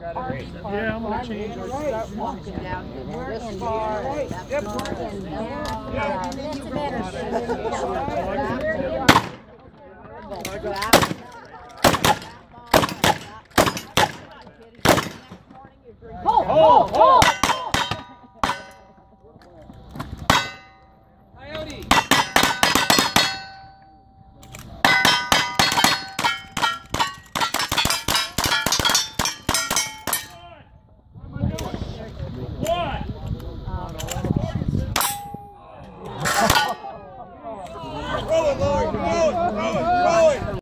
Yeah, I'm gonna change it. Walking down here. This. Yep. Walking. Yeah, that's a better Oh, oh, Lord. Throw it, throw it.